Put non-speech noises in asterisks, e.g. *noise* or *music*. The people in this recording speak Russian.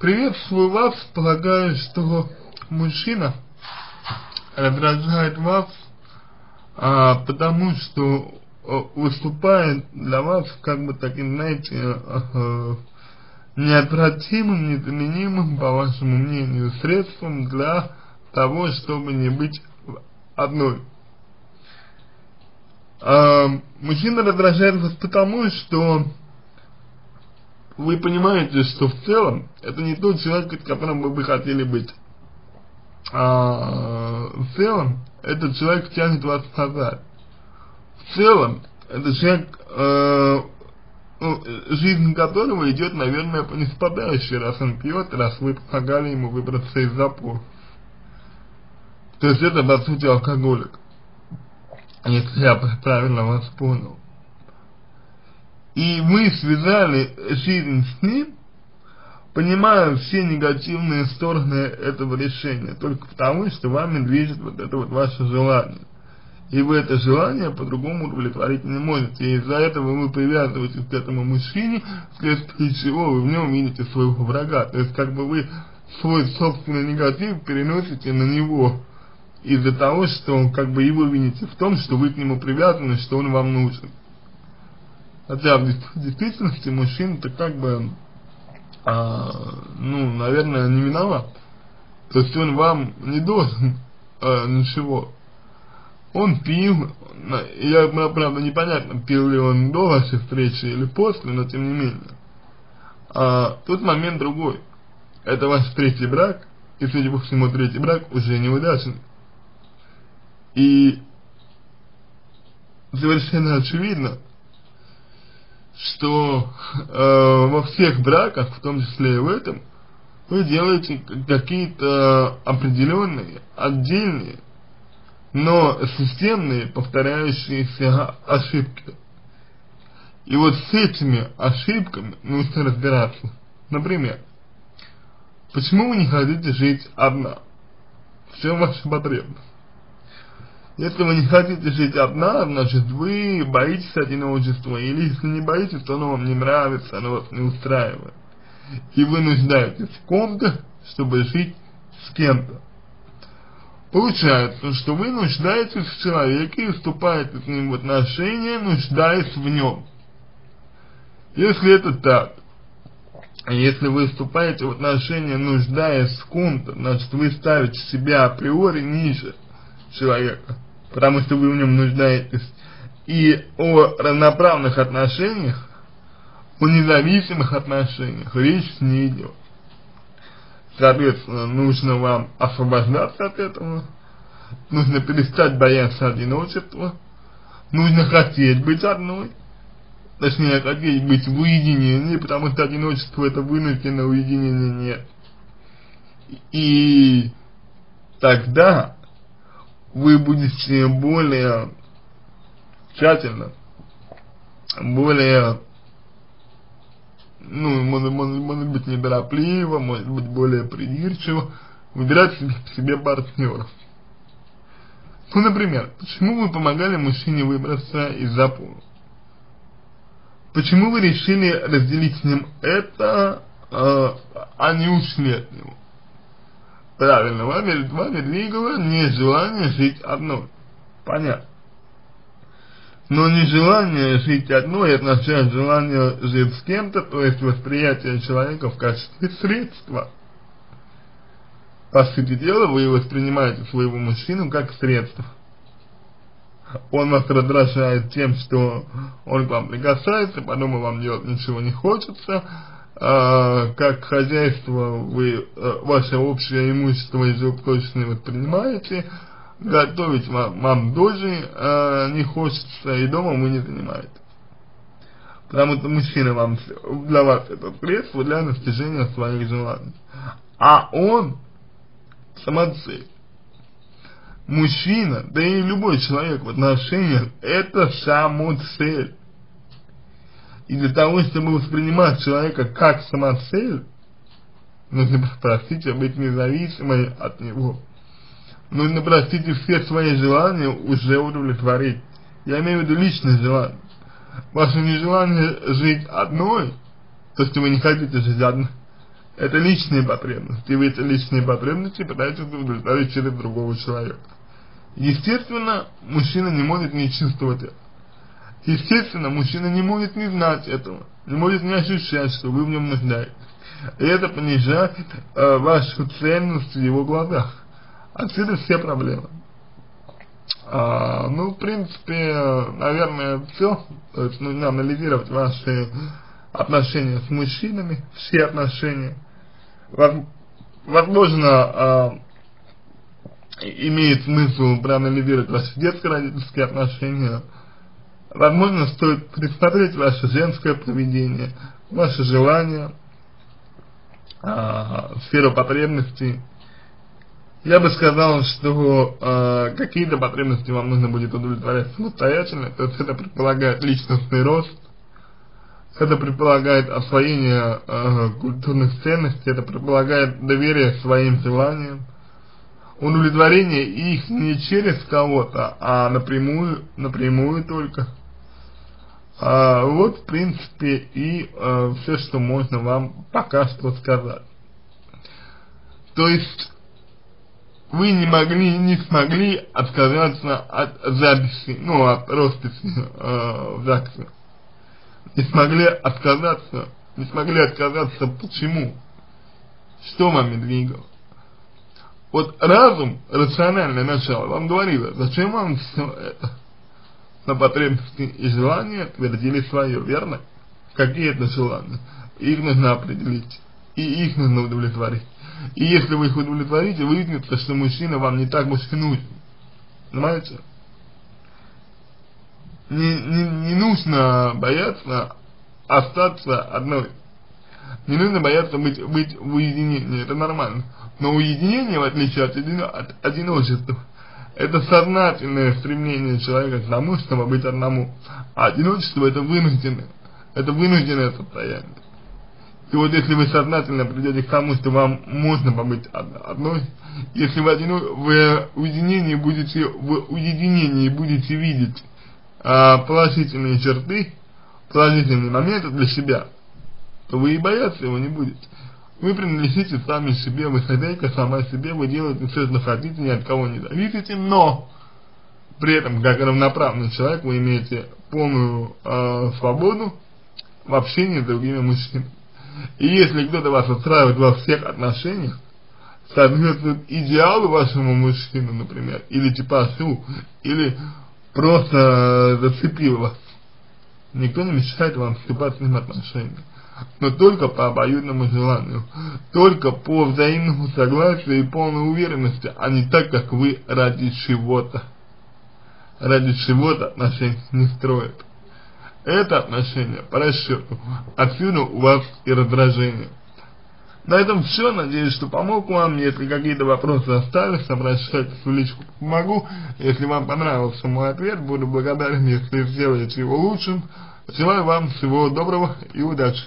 Приветствую вас, полагаю, что мужчина раздражает вас, а, потому что а, выступает для вас как бы таким, знаете, а, неотвратимым, незаменимым, по вашему мнению, средством для того, чтобы не быть одной. А, мужчина раздражает вас потому, что вы понимаете, что в целом это не тот человек, которым вы бы хотели быть. А, в целом этот человек тянет вас назад. В целом этот человек, э, ну, жизнь которого идет, наверное, по неспадающей, раз он пьет, раз вы помогали ему выбраться из запора. То есть это, по сути, алкоголик. Если я правильно вас понял. И мы связали жизнь с ним, понимая все негативные стороны этого решения, только потому, что вами движет вот это вот ваше желание. И вы это желание по-другому удовлетворить не можете. И из-за этого вы привязываетесь к этому мужчине, вследствие чего вы в нем видите своего врага. То есть как бы вы свой собственный негатив переносите на него. Из-за того, что как бы его вините в том, что вы к нему привязаны, что он вам нужен. Хотя в действительности мужчина-то как бы, а, ну, наверное, не виноват. То есть он вам не должен *laughs* а, ничего. Он пил, я, правда, непонятно, пил ли он до вашей встречи или после, но тем не менее. А, тут момент другой. Это ваш третий брак, и, судя по всему, третий брак уже неудачный. И совершенно очевидно, что э, во всех браках, в том числе и в этом, вы делаете какие-то определенные, отдельные, но системные, повторяющиеся ошибки. И вот с этими ошибками нужно разбираться. Например, почему вы не хотите жить одна? В чем ваша потребность? Если вы не хотите жить одна, значит вы боитесь одиночества, или если не боитесь, то оно вам не нравится, оно вас не устраивает. И вы нуждаетесь в ком-то, чтобы жить с кем-то. Получается, что вы нуждаетесь в человеке и вступаете с ним в отношения, нуждаясь в нем. Если это так, если вы вступаете в отношения, нуждаясь в ком-то, значит вы ставите себя априори ниже человека потому что вы в нем нуждаетесь, и о равноправных отношениях, о независимых отношениях речь не идет. Соответственно, нужно вам освобождаться от этого, нужно перестать бояться одиночества, нужно хотеть быть одной, точнее, хотеть быть в уединении, потому что одиночество это вынужденное уединение нет. И тогда вы будете более тщательно, более, ну, может, может, может быть, неторопливо, может быть, более придирчиво выбирать себе, себе партнеров. Ну, например, почему вы помогали мужчине выбраться из запора? Почему вы решили разделить с ним это, э, а не ушли от него? Правильно, вами, вами двигало нежелание жить одной. Понятно. Но нежелание жить одной означает желание жить с кем-то, то есть восприятие человека в качестве средства. По сути дела, вы воспринимаете своего мужчину как средство. Он вас раздражает тем, что он к вам прикасается, потом вам делать ничего не хочется, а, как хозяйство вы а, ваше общее имущество из точно воспринимаете, готовить вам, вам тоже а, не хочется и дома вы не занимаетесь. Потому что мужчина вам, для вас это средство для достижения своих желаний. А он самоцель. Мужчина, да и любой человек в отношениях, это самоцель. И для того, чтобы воспринимать человека как самоцель, нужно, простите, быть независимой от него. Нужно, простите, все свои желания уже удовлетворить. Я имею в виду личное желание. Ваше нежелание жить одной, то, что вы не хотите жить одной, Это личные потребности, и вы эти личные потребности пытаетесь удовлетворить через другого человека. Естественно, мужчина не может не чувствовать это. Естественно, мужчина не может не знать этого, не может не ощущать, что вы в нем нуждаетесь. И это понижает э, вашу ценность в его глазах. Отсюда все проблемы. А, ну, в принципе, наверное, все. То есть нужно анализировать ваши отношения с мужчинами, все отношения. Возможно, а, имеет смысл проанализировать ваши детско-родительские отношения. Возможно, стоит присмотреть ваше женское поведение, ваши желания, а, сферу потребностей я бы сказал, что э, какие-то потребности вам нужно будет удовлетворять самостоятельно, то есть это предполагает личностный рост, это предполагает освоение э, культурных ценностей, это предполагает доверие своим желаниям, удовлетворение их не через кого-то, а напрямую, напрямую только. А, вот, в принципе, и э, все, что можно вам пока что сказать. То есть, вы не могли, не смогли отказаться от записи, ну, от росписи э, в ЗАГСе. Не смогли отказаться, не смогли отказаться почему? Что вами двигало? Вот разум, рациональное начало, вам говорило, зачем вам все это? На потребности и желания твердили свое, верно? Какие это желания? Их нужно определить, и их нужно удовлетворить. И если вы их удовлетворите, выяснится, что мужчина вам не так больше нужен. Понимаете? Не, не, не нужно бояться остаться одной. Не нужно бояться быть, быть в уединении, это нормально. Но уединение, в отличие от, от одиночества, это сознательное стремление человека к тому, чтобы быть одному. А одиночество это вынужденное, это вынужденное состояние. И вот если вы сознательно придете к тому, что вам можно побыть одной, если вы одино, в уединении будете, в уединении будете видеть а, положительные черты, положительные моменты для себя, то вы и бояться его не будете. Вы принадлежите сами себе, вы хозяйка сама себе, вы делаете все, что хотите, ни от кого не зависите, но при этом, как равноправный человек, вы имеете полную э, свободу в общении с другими мужчинами. И если кто-то вас устраивает во всех отношениях, соответствует идеалу вашему мужчину, например, или типажу, или просто зацепил вас, никто не мешает вам вступать с ним в отношения. Но только по обоюдному желанию, только по взаимному согласию и полной уверенности, а не так, как вы ради чего-то. Ради чего-то отношения не строят это отношение по расчету. Отсюда у вас и раздражение. На этом все. Надеюсь, что помог вам. Если какие-то вопросы остались, обращайтесь в личку помогу. Если вам понравился мой ответ, буду благодарен, если сделаете его лучшим. Желаю вам всего доброго и удачи.